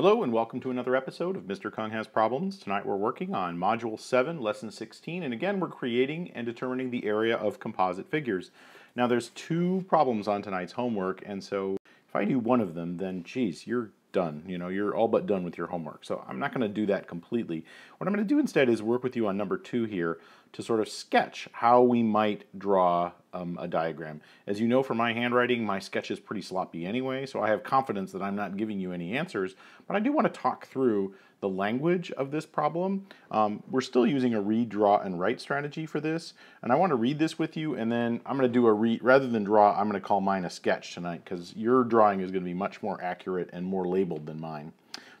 Hello and welcome to another episode of Mr. Kung Has Problems. Tonight we're working on Module 7, Lesson 16, and again we're creating and determining the area of composite figures. Now there's two problems on tonight's homework, and so if I do one of them, then geez, you're done. You know, you're all but done with your homework. So I'm not going to do that completely. What I'm going to do instead is work with you on number two here to sort of sketch how we might draw um, a diagram. As you know from my handwriting, my sketch is pretty sloppy anyway, so I have confidence that I'm not giving you any answers, but I do want to talk through the language of this problem. Um, we're still using a read, draw, and write strategy for this, and I want to read this with you, and then I'm going to do a read, rather than draw, I'm going to call mine a sketch tonight, because your drawing is going to be much more accurate and more labeled than mine.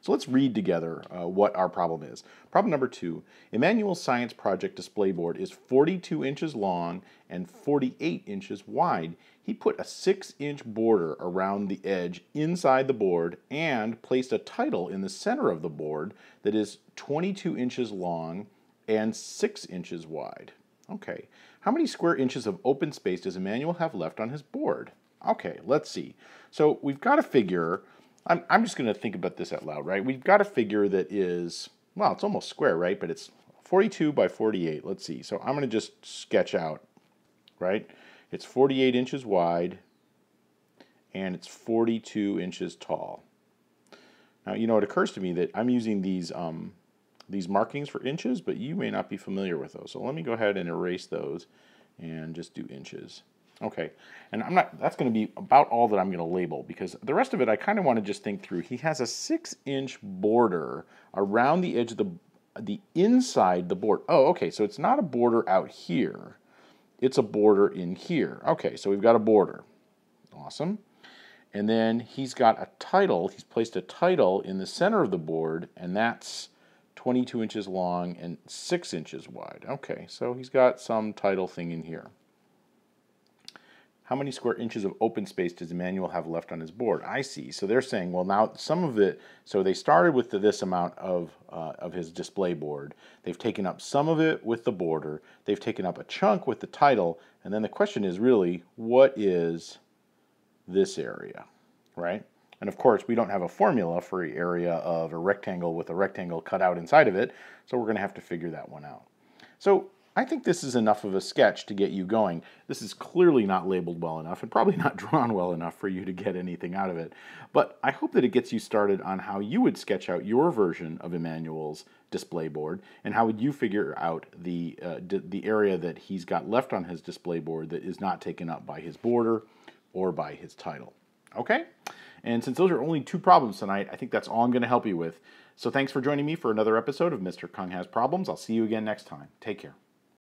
So let's read together uh, what our problem is. Problem number two, Emmanuel's science project display board is 42 inches long and 48 inches wide. He put a six inch border around the edge inside the board and placed a title in the center of the board that is 22 inches long and six inches wide. Okay, how many square inches of open space does Emmanuel have left on his board? Okay, let's see. So we've got to figure I'm, I'm just going to think about this out loud, right? We've got a figure that is, well, it's almost square, right? But it's 42 by 48. Let's see. So I'm going to just sketch out, right? It's 48 inches wide and it's 42 inches tall. Now, you know, it occurs to me that I'm using these, um, these markings for inches, but you may not be familiar with those. So let me go ahead and erase those and just do inches. Okay, and I'm not, that's going to be about all that I'm going to label because the rest of it I kind of want to just think through. He has a six inch border around the edge of the, the inside the board. Oh, okay, so it's not a border out here. It's a border in here. Okay, so we've got a border. Awesome. And then he's got a title. He's placed a title in the center of the board, and that's 22 inches long and 6 inches wide. Okay, so he's got some title thing in here how many square inches of open space does Emmanuel have left on his board? I see. So they're saying, well, now some of it, so they started with the, this amount of, uh, of his display board. They've taken up some of it with the border. They've taken up a chunk with the title. And then the question is really, what is this area, right? And of course, we don't have a formula for the area of a rectangle with a rectangle cut out inside of it. So we're going to have to figure that one out. So I think this is enough of a sketch to get you going. This is clearly not labeled well enough and probably not drawn well enough for you to get anything out of it. But I hope that it gets you started on how you would sketch out your version of Emmanuel's display board and how would you figure out the, uh, the area that he's got left on his display board that is not taken up by his border or by his title. Okay? And since those are only two problems tonight, I think that's all I'm going to help you with. So thanks for joining me for another episode of Mr. Kung Has Problems. I'll see you again next time. Take care.